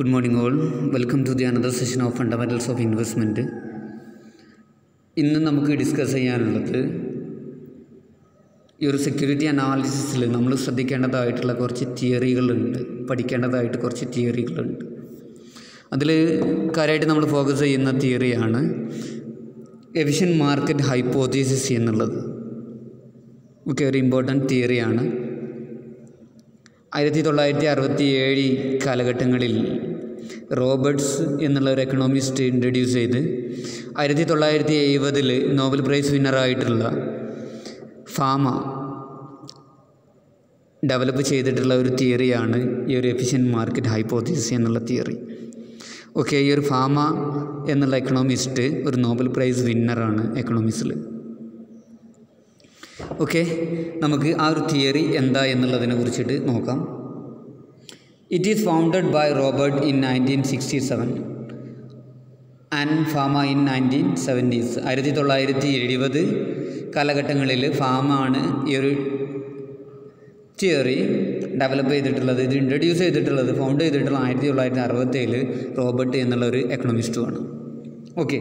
Good morning all welcome to the another session of Fundamentals of Investment. ഇന്ന് നമുക്ക് discuss ചെയ്യാനുള്ളത് ഈ ഒരു സെക്യൂരിറ്റി അനാലിസിസിൽ നമ്മൾ ശ്രദ്ധിക്കേണ്ടതായിട്ടുള്ള കുറച്ച് തിയറികളുണ്ട് പഠിക്കേണ്ടതായിട്ട് കുറച്ച് തിയറികളുണ്ട് അതിൽ കാര്യമായിട്ട് നമ്മൾ ഫോക്കസ് ചെയ്യുന്ന തിയറിയാണ് എഫിഷ്യൻ മാർക്കറ്റ് ഹൈപ്പോത്തീസിസ് എന്നുള്ളത്. ഒക്കെ ഒരു ഇമ്പോർട്ടന്റ് തിയറിയാണ് ആയിരത്തി തൊള്ളായിരത്തി അറുപത്തി ഏഴ് കാലഘട്ടങ്ങളിൽ റോബർട്ട്സ് എന്നുള്ള ഒരു എക്കണോമിസ്റ്റ് ഇൻട്രൊഡ്യൂസ് ചെയ്ത് ആയിരത്തി തൊള്ളായിരത്തി എഴുപതിൽ നോബൽ പ്രൈസ് വിന്നറായിട്ടുള്ള ഫാമ ഡെവലപ്പ് ചെയ്തിട്ടുള്ള ഒരു തിയറിയാണ് ഈ ഒരു എഫിഷ്യൻ മാർക്കറ്റ് ഹൈപ്പോത്തിസ് എന്നുള്ള തിയറി ഓക്കെ ഈ ഒരു ഫാമ എന്നുള്ള എക്കണോമിസ്റ്റ് ഒരു നോബൽ പ്രൈസ് വിന്നറാണ് എക്കണോമിക്സിൽ ഓക്കെ നമുക്ക് ആ ഒരു തിയറി എന്താ എന്നുള്ളതിനെ കുറിച്ചിട്ട് നോക്കാം. Founded by Robert in nineteen sixty seven and Fama in nineteen seventies ആയിരത്തി തൊള്ളായിരത്തി എഴുപത് കാലഘട്ടങ്ങളിൽ ഫാമാണ് ഈ ഒരു തിയറി ഡെവലപ്പ് ചെയ്തിട്ടുള്ളത്. ഇത് ഇൻട്രൊഡ്യൂസ് ചെയ്തിട്ടുള്ളത് ഫൗണ്ട് ചെയ്തിട്ടുള്ള ആയിരത്തി തൊള്ളായിരത്തി അറുപത്തേഴ് റോബർട്ട് എന്നുള്ള ഒരു എക്കണോമിസ്റ്റുമാണ് ഓക്കെ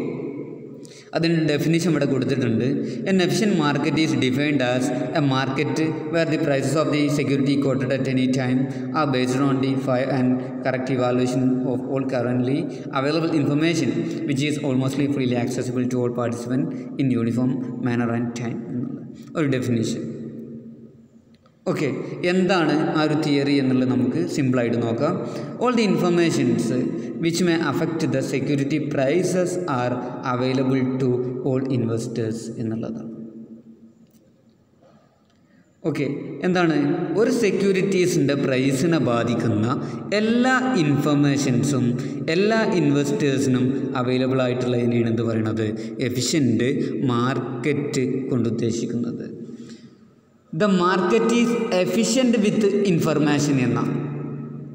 അതിന് ഡെഫിനിഷൻ ഇവിടെ കൊടുത്തിട്ടുണ്ട്. An efficient market is defined as a market where the prices of the security quoted at any time are based on the fair and correct evaluation of all currently available information which is almostly freely accessible to all participant in uniform manner and time എന്നുള്ള ഒരു definition okay എന്താണ് ആ ഒരു theory എന്നുള്ളത് നമുക്ക് സിമ്പിളായിട്ട് നോക്കാം. All the informations which may affect the security prices are available to all investors എന്നുള്ളതാണ് ഓക്കെ എന്താണ്? ഒരു സെക്യൂരിറ്റീസിന്റെ പ്രൈസിനെ ബാധിക്കുന്ന എല്ലാ ഇൻഫർമേഷൻസും എല്ലാ ഇൻവെസ്റ്റേഴ്സിനും അവൈലബിൾ ആയിട്ടുള്ളതിനെയാണ് എന്ത് പറയുന്നത്? Efficient market കൊണ്ടുദ്ദേശിക്കുന്നത് the market is efficient with information എന്ന.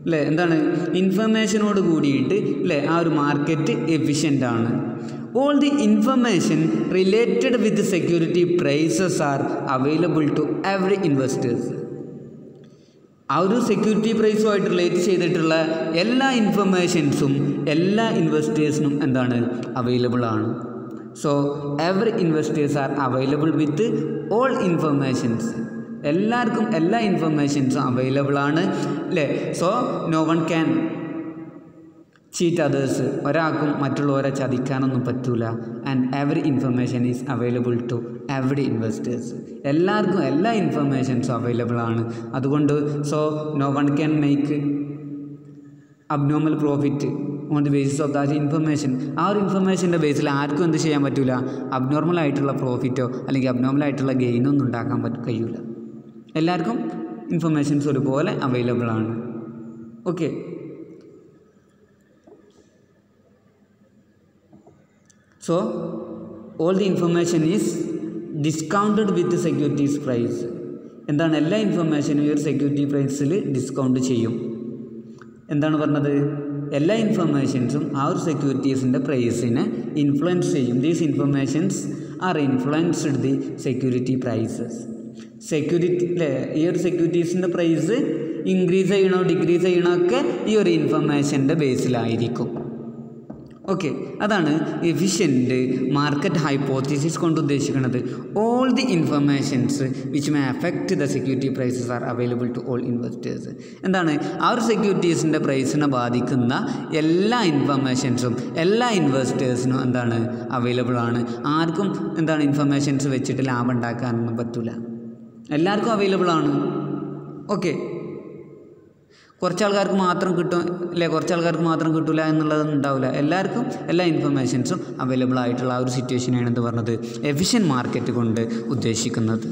അല്ലേ എന്താണ്? ഇൻഫർമേഷനോട് കൂടിയിട്ട് അല്ലേ ആ ഒരു മാർക്കറ്റ് എഫിഷ്യന്റ് ആണ്. All the information related with security prices are available to every investors ആ ഒരു സെക്യൂരിറ്റി പ്രൈസുമായിട്ട് റിലേറ്റ് ചെയ്തിട്ടുള്ള എല്ലാ ഇൻഫർമേഷൻസും എല്ലാ ഇൻവെസ്റ്റേഴ്സിനും എന്താണ്? അവൈലബിൾ ആണ്. So every investors are available with all informations എല്ലാവർക്കും എല്ലാ ഇൻഫർമേഷൻസും അവൈലബിൾ ആണ് അല്ലേ so no one can cheat others ഒരാൾക്കും മറ്റുള്ളവരെ ചതിക്കാനൊന്നും പറ്റൂല. And every information is available to every investors എല്ലാവർക്കും എല്ലാ ഇൻഫർമേഷൻസും അവൈലബിൾ ആണ്. അതുകൊണ്ട് so no one can make abnormal profit on the basis of that information ആ ഒരു ഇൻഫർമേഷന്റെ ബേസിൽ ആർക്കും എന്ത് ചെയ്യാൻ പറ്റില്ല അബ്നോർമൽ ആയിട്ടുള്ള പ്രോഫിറ്റോ അല്ലെങ്കിൽ അബ്നോർമൽ ആയിട്ടുള്ള ഗെയിനോ ഒന്നും ഉണ്ടാക്കാൻ പറ്റും കഴിയില്ല എല്ലാവർക്കും ഇൻഫർമേഷൻസ് ഒരുപോലെ അവൈലബിൾ ആണ്. Okay so all the information is discounted with securities price എന്താണ് എല്ലാ ഇൻഫർമേഷനും ഈ ഒരു സെക്യൂരിറ്റി പ്രൈസിൽ ഡിസ്കൗണ്ട് ചെയ്യും. എന്താണ് പറഞ്ഞത്? എല്ലാ ഇൻഫർമേഷൻസും ആ ഒരു സെക്യൂരിറ്റീസിന്റെ പ്രൈസിനെ ഇൻഫ്ലുവൻസ് ചെയ്യും. These informations are influenced the security prices security അല്ലേ ഈ ഒരു സെക്യൂരിറ്റീസിന്റെ പ്രൈസ് ഇൻക്രീസ് ചെയ്യണോ ഡിക്രീസ് ചെയ്യണോ ഒക്കെ ഈ ഒരു ഇൻഫർമേഷന്റെ ബേസിലായിരിക്കും ഓക്കെ അതാണ് എഫിഷ്യന്റ് മാർക്കറ്റ് ഹൈപ്പോത്തിസിസ് കൊണ്ട് ഉദ്ദേശിക്കുന്നത്. All the informations which may affect the security prices are available to all investors എന്താണ്? ആ ഒരു സെക്യൂരിറ്റീസിന്റെ പ്രൈസിനെ ബാധിക്കുന്ന എല്ലാ ഇൻഫർമേഷൻസും എല്ലാ ഇൻവെസ്റ്റേഴ്സിനും എന്താണ്? അവൈലബിൾ ആണ്. ആർക്കും എന്താണ് ഇൻഫർമേഷൻസ് വെച്ചിട്ട് ലാഭം ഉണ്ടാക്കാനൊന്നും പറ്റില്ല എല്ലാവർക്കും അവൈലബിൾ ആണ്. ഓക്കെ കുറച്ച് ആൾക്കാർക്ക് മാത്രം കിട്ടും അല്ലെ കുറച്ച് ആൾക്കാർക്ക് മാത്രം കിട്ടില്ല എന്നുള്ളതൊന്നും ഉണ്ടാവില്ല എല്ലാവർക്കും എല്ലാ ഇൻഫർമേഷൻസും അവൈലബിൾ ആയിട്ടുള്ള ആ ഒരു സിറ്റുവേഷനാണ് എന്ന് പറഞ്ഞത്? എഫിഷ്യൻ മാർക്കറ്റ് കൊണ്ട് ഉദ്ദേശിക്കുന്നത്.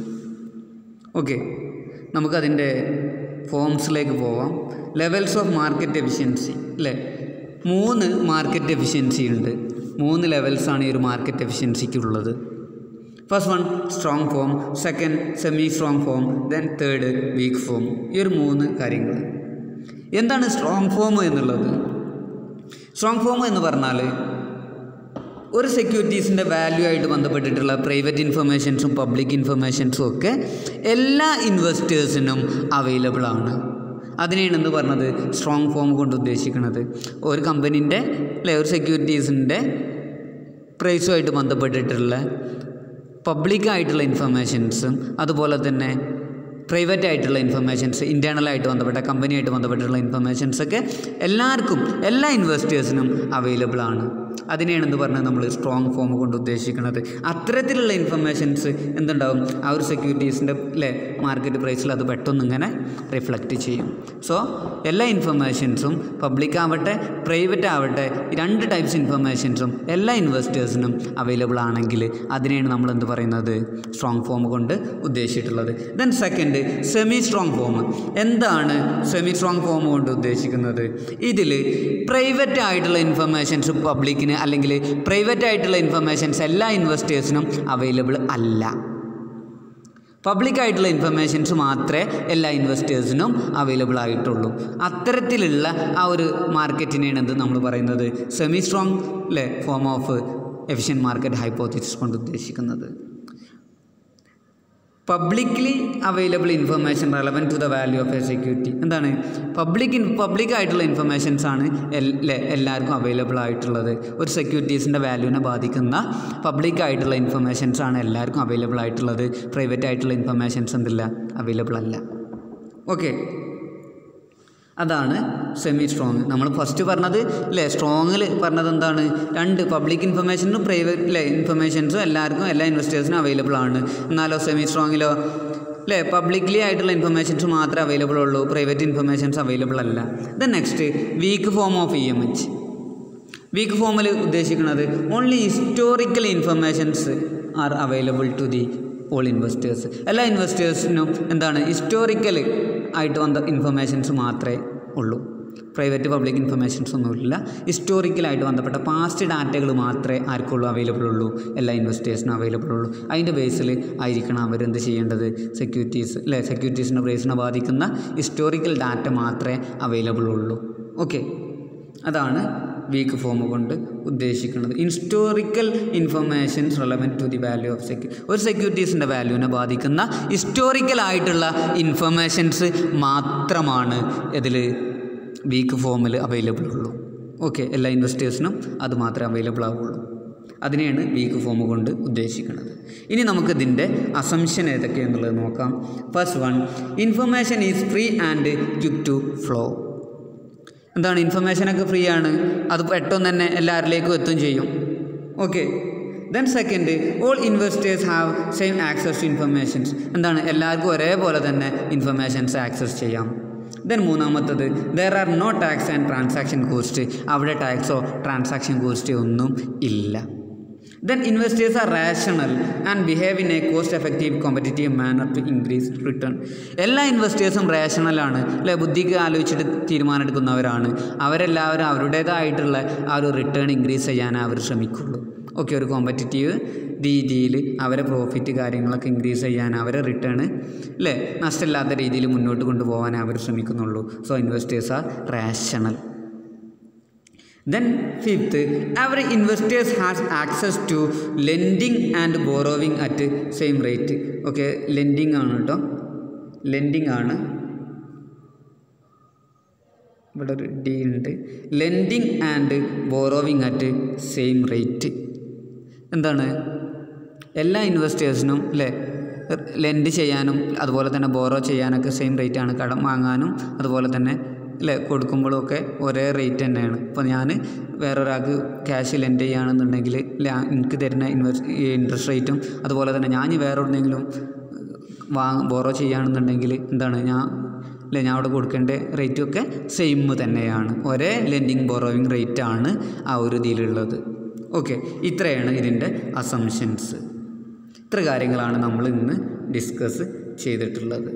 ഓക്കെ നമുക്കതിന്റെ ഫോംസിലേക്ക് പോവാം. ലെവൽസ് ഓഫ് മാർക്കറ്റ് എഫിഷ്യൻസി അല്ലേ മൂന്ന് മാർക്കറ്റ് എഫിഷ്യൻസി ഉണ്ട്. മൂന്ന് ലെവൽസാണ് ഈ ഒരു market എഫിഷ്യൻസിക്കുള്ളത് first one strong form second semi strong form then third weak form ഈ ഒരു മൂന്ന് കാര്യങ്ങൾ എന്താണ് സ്ട്രോങ് ഫോം എന്നുള്ളത്? സ്ട്രോങ് ഫോം എന്ന് പറഞ്ഞാൽ ഒരു സെക്യൂരിറ്റീസിന്റെ വാല്യൂ ആയിട്ട് ബന്ധപ്പെട്ടിട്ടുള്ള പ്രൈവറ്റ് ഇൻഫർമേഷൻസും പബ്ലിക് ഇൻഫർമേഷൻസും ഒക്കെ എല്ലാ ഇൻവെസ്റ്റേഴ്സിനും അവൈലബിൾ ആണ്. അതിനെയാണ് എന്ത് പറഞ്ഞത്? സ്ട്രോങ് ഫോം കൊണ്ട് ഉദ്ദേശിക്കുന്നത്. ഒരു കമ്പനീന്റെ അല്ലെ ഒരു സെക്യൂരിറ്റീസിന്റെ പ്രൈസുമായിട്ട് ബന്ധപ്പെട്ടിട്ടുള്ള പബ്ലിക്കായിട്ടുള്ള ഇൻഫർമേഷൻസും അതുപോലെ തന്നെ പ്രൈവറ്റ് ആയിട്ടുള്ള ഇൻഫർമേഷൻസ് ഇന്റേർണലായിട്ട് ബന്ധപ്പെട്ട കമ്പനിയായിട്ട് ബന്ധപ്പെട്ടിട്ടുള്ള ഇൻഫർമേഷൻസൊക്കെ എല്ലാവർക്കും എല്ലാ ഇൻവെസ്റ്റേഴ്സിനും അവൈലബിൾ ആണ്. അതിനെയാണ് എന്ന് പറഞ്ഞാൽ നമ്മൾ സ്ട്രോങ് ഫോം കൊണ്ട് ഉദ്ദേശിക്കുന്നത്. അത്തരത്തിലുള്ള ഇൻഫർമേഷൻസ് എന്തുണ്ടാവും? ആ ഒരു സെക്യൂരിറ്റീസിന്റെ അല്ലേ മാർക്കറ്റ് പ്രൈസിൽ അത് പെട്ടെന്ന് ഇങ്ങനെ റിഫ്ലക്റ്റ് ചെയ്യും. സോ എല്ലാ ഇൻഫർമേഷൻസും പബ്ലിക് ആവട്ടെ പ്രൈവറ്റ് ആവട്ടെ രണ്ട് ടൈപ്സ് ഇൻഫർമേഷൻസും എല്ലാ ഇൻവെസ്റ്റേഴ്സിനും അവൈലബിൾ ആണെങ്കിൽ അതിനെയാണ് നമ്മൾ എന്ത് പറയുന്നത്? സ്ട്രോങ് ഫോം കൊണ്ട് ഉദ്ദേശിച്ചിട്ടുള്ളത്. Then second semi strong form എന്താണ് സെമി സ്ട്രോങ് ഫോം കൊണ്ട് ഉദ്ദേശിക്കുന്നത്? ഇതിൽ പ്രൈവറ്റ് ആയിട്ടുള്ള ഇൻഫർമേഷൻസ് പബ്ലിക്കിന് അല്ലെങ്കിൽ പ്രൈവറ്റ് ആയിട്ടുള്ള ഇൻഫർമേഷൻസ് എല്ലാ ഇൻവെസ്റ്റേഴ്സിനും അവൈലബിൾ അല്ല. പബ്ലിക്കായിട്ടുള്ള ഇൻഫർമേഷൻസ് മാത്രമേ എല്ലാ ഇൻവെസ്റ്റേഴ്സിനും അവൈലബിൾ ആയിട്ടുള്ളൂ. അത്തരത്തിലുള്ള ആ ഒരു മാർക്കറ്റിനെയാണ് എന്ത് നമ്മൾ പറയുന്നത്? സെമി സ്ട്രോങ് അല്ലേ form of efficient market hypothesis കൊണ്ട് ഉദ്ദേശിക്കുന്നത്. Publicly available information relevant to the value of a security എന്താണ്? പബ്ലിക് പബ്ലിക് ആയിട്ടുള്ള ഇൻഫർമേഷൻസ് ആണ് എല്ലേ എല്ലാവർക്കും അവൈലബിൾ ആയിട്ടുള്ളത്. ഒരു സെക്യൂരിറ്റീസിന്റെ വാല്യൂവിനെ ബാധിക്കുന്ന പബ്ലിക് ആയിട്ടുള്ള ഇൻഫർമേഷൻസ് ആണ് എല്ലാവർക്കും അവൈലബിൾ ആയിട്ടുള്ളത്. പ്രൈവറ്റ് ആയിട്ടുള്ള ഇൻഫർമേഷൻസ് എന്തില്ല? അവൈലബിൾ അല്ല. ഓക്കെ അതാണ് സെമി സ്ട്രോങ് നമ്മൾ ഫസ്റ്റ് പറഞ്ഞത് അല്ലേ സ്ട്രോങ്ങിൽ പറഞ്ഞത് എന്താണ്? രണ്ട് പബ്ലിക് ഇൻഫർമേഷനും പ്രൈവറ്റ് അല്ലേ ഇൻഫർമേഷൻസും എല്ലാവർക്കും എല്ലാ ഇൻവെസ്റ്റേഴ്സിനും അവൈലബിൾ ആണ്. എന്നാലോ സെമി സ്ട്രോങ്ങിലോ അല്ലേ പബ്ലിക്ലി ആയിട്ടുള്ള ഇൻഫർമേഷൻസ് മാത്രമേ അവൈലബിൾ ഉള്ളൂ. പ്രൈവറ്റ് ഇൻഫർമേഷൻസ് അവൈലബിൾ അല്ല. Then next weak form of E M H weak ഫോമിൽ ഉദ്ദേശിക്കുന്നത് only historical informations are available to the all investors എല്ലാ ഇൻവെസ്റ്റേഴ്സിനും എന്താണ്? ഹിസ്റ്റോറിക്കൽ ആയിട്ട് വന്ന ഇൻഫർമേഷൻസ് മാത്രമേ ഉള്ളൂ. പ്രൈവറ്റ് പബ്ലിക് ഇൻഫർമേഷൻസ് ഒന്നുമില്ല ഹിസ്റ്റോറിക്കലായിട്ട് ബന്ധപ്പെട്ട പാസ്റ്റ് ഡാറ്റകൾ മാത്രമേ ആർക്കുള്ളൂ അവൈലബിൾ ഉള്ളൂ. എല്ലാ ഇൻവെസ്റ്റേഴ്സിനും അവൈലബിൾ ഉള്ളൂ. അതിന്റെ ബേസിൽ ആയിരിക്കണം അവരെന്ത് ചെയ്യേണ്ടത്? സെക്യൂരിറ്റീസ് അല്ലെ സെക്യൂരിറ്റീസിന്റെ പ്രൈസിനെ ബാധിക്കുന്ന ഹിസ്റ്റോറിക്കൽ ഡാറ്റ മാത്രമേ അവൈലബിൾ ഉള്ളൂ. ഓക്കെ അതാണ് വീക്ക് ഫോം കൊണ്ട് ഉദ്ദേശിക്കുന്നത്. Historical informations relevant to the value of security ഒരു സെക്യൂരിറ്റീസിന്റെ വാല്യൂവിനെ ബാധിക്കുന്ന ഹിസ്റ്റോറിക്കൽ ആയിട്ടുള്ള ഇൻഫർമേഷൻസ് മാത്രമാണ് ഇതിൽ വീക്ക് ഫോമിൽ അവൈലബിൾ ഉള്ളൂ. ഓക്കെ എല്ലാ ഇൻവെസ്റ്റേഴ്സിനും അത് മാത്രമേ അവൈലബിൾ ആവുള്ളൂ. അതിനെയാണ് വീക്ക് ഫോം കൊണ്ട് ഉദ്ദേശിക്കുന്നത്. ഇനി നമുക്കിതിന്റെ അസംഷൻ ഏതൊക്കെയെന്നുള്ളത് നോക്കാം. First one information is free and quick to flow എന്താണ് ഇൻഫർമേഷനൊക്കെ ഫ്രീ ആണ്. അത് പെട്ടെന്ന് തന്നെ എല്ലാവരിലേക്കും എത്തും ചെയ്യും. Okay then second all investors have same access to informations എന്താണ്? എല്ലാവർക്കും ഒരേപോലെ തന്നെ ഇൻഫർമേഷൻസ് ആക്സസ് ചെയ്യാം. ദെൻ മൂന്നാമത്തത് there are no tax and transaction cost അവിടെ ടാക്സോ ട്രാൻസാക്ഷൻ കോസ്റ്റോ ഒന്നും ഇല്ല. Then investors are rational and behave in a cost effective competitive manner to increase return. എല്ലാ ഇൻവെസ്റ്റേഴ്സും റാഷണലാണ് അല്ലെ ബുദ്ധിക്ക് ആലോചിച്ചിട്ട് തീരുമാനമെടുക്കുന്നവരാണ് അവരെല്ലാവരും അവരുടേതായിട്ടുള്ള ആ ഒരു റിട്ടേൺ ഇൻക്രീസ് ചെയ്യാൻ അവർ ശ്രമിക്കുള്ളൂ. ഓക്കെ ഒരു കോമ്പറ്റിറ്റീവ് രീതിയിൽ അവരെ പ്രോഫിറ്റ് കാര്യങ്ങളൊക്കെ ഇൻക്രീസ് ചെയ്യാൻ അവരെ റിട്ടേൺ അല്ലേ നഷ്ടമില്ലാത്ത രീതിയിൽ മുന്നോട്ട് കൊണ്ടുപോകാൻ അവർ ശ്രമിക്കുന്നുള്ളൂ. So investors are rational then fifth, every investors has access to lending and borrowing at same rate. Okay, lending ആണ് കേട്ടോ lending ആണ്. ഇവിടെ ഒരു ഡി ഉണ്ട്. Lending and borrowing at same rate എന്താണ്? എല്ലാ ഇൻവെസ്റ്റേഴ്സിനും അല്ലേ ലെൻഡ് ചെയ്യാനും അതുപോലെ തന്നെ ബോറോ ചെയ്യാനൊക്കെ സെയിം റേറ്റ് ആണ്. കടം വാങ്ങാനും അതുപോലെ തന്നെ കൊടുക്കുമ്പോഴും ഒക്കെ ഒരേ റേറ്റ് തന്നെയാണ്. ഇപ്പോൾ ഞാൻ വേറൊരാൾക്ക് ക്യാഷ് ലെൻഡ് ചെയ്യുകയാണെന്നുണ്ടെങ്കിൽ എനിക്ക് തരുന്ന ഇൻട്രസ്റ്റ് റേറ്റും അതുപോലെ തന്നെ ഞാൻ വേറെ എവിടെയെങ്കിലും വാ ബോറോ ചെയ്യുകയാണെന്നുണ്ടെങ്കിൽ എന്താണ് ഞാൻ അല്ലേ ഞാൻ അവിടെ കൊടുക്കേണ്ട റേറ്റും ഒക്കെ സെയിം തന്നെയാണ്. ഒരേ ലെൻഡിങ് ബോറോയിങ് റേറ്റ് ആണ് ആ ഒരു ഇതിലുള്ളത്. ഓക്കെ ഇത്രയാണ് ഇതിന്റെ അസംഷൻസ് ഇത്ര കാര്യങ്ങളാണ് നമ്മൾ ഇന്ന് ഡിസ്കസ് ചെയ്തിട്ടുള്ളത്.